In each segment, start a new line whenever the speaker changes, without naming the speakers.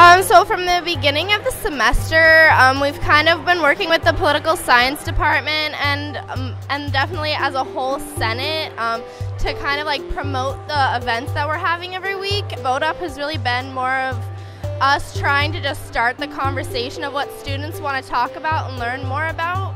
Um, so from the beginning of the semester, um, we've kind of been working with the political science department and um, and definitely as a whole Senate um, to kind of like promote the events that we're having every week. Vote Up has really been more of us trying to just start the conversation of what students want to talk about and learn more about.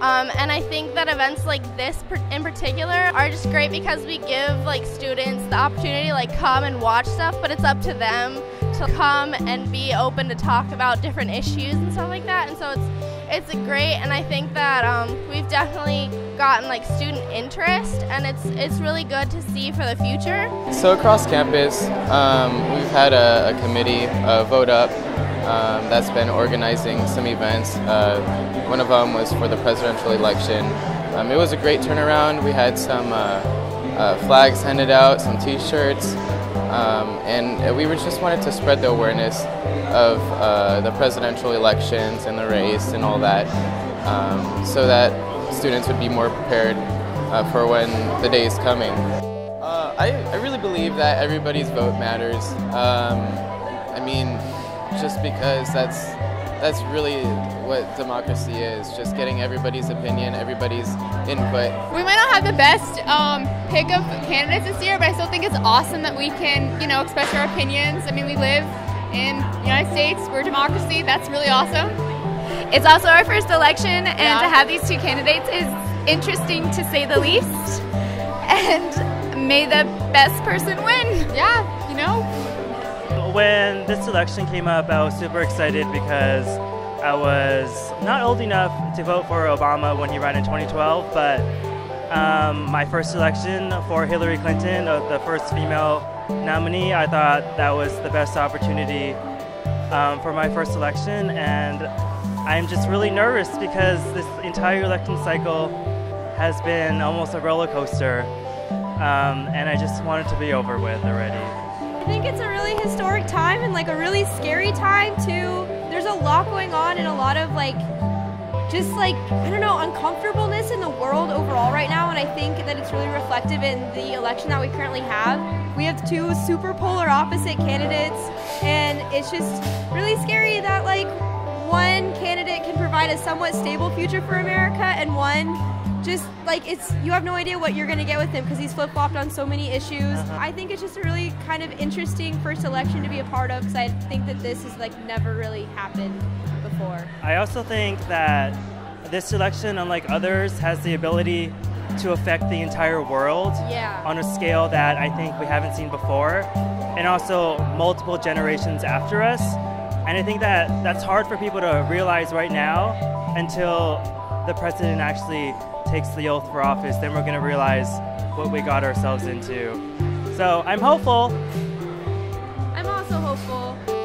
Um, and I think that events like this in particular are just great because we give like students the opportunity to like come and watch stuff, but it's up to them to come and be open to talk about different issues and stuff like that. And so it's it's great, and I think that um, we've definitely gotten like student interest, and it's it's really good to see for the future.
So across campus, um, we've had a, a committee, Vote Up, um, that's been organizing some events. Uh, one of them was for the presidential election. Um, it was a great turnaround. We had some uh, uh, flags handed out, some T-shirts, um, and we just wanted to spread the awareness of uh, the presidential elections and the race and all that, um, so that students would be more prepared uh, for when the day is coming. Uh, I, I, really believe that everybody's vote matters. Um, I mean, just because that's that's really what democracy is just getting everybody's opinion everybody's input.
We might not have the best um, pick of candidates this year but i still think it's awesome that we can you know express our opinions. I mean we live in the united states. We're democracy. That's really awesome.
It's also our first election and yeah. to have these two candidates is interesting to say the least. And may the best person win.
Yeah you know
when this election came up, I was super excited because I was not old enough to vote for Obama when he ran in 2012, but um, my first election for Hillary Clinton, uh, the first female nominee, I thought that was the best opportunity um, for my first election, and I'm just really nervous because this entire election cycle has been almost a roller coaster, um, and I just want it to be over with already.
I think it's a really historic time and like a really scary time too. There's a lot going on and a lot of like just like I don't know uncomfortableness in the world overall right now and I think that it's really reflective in the election that we currently have. We have two super polar opposite candidates and it's just really scary that like one candidate can provide a somewhat stable future for America and one just like it's you have no idea what you're going to get with him because he's flip flopped on so many issues. Uh-huh. I think it's just a really kind of interesting first election to be a part of because I think that this has like never really happened before.
I also think that this election, unlike others, has the ability to affect the entire world
yeah.
on a scale that I think we haven't seen before, and also multiple generations after us. And I think that that's hard for people to realize right now until the president actually takes the oath for office, then we're going to realize what we got ourselves into. So I'm hopeful. I'm also hopeful.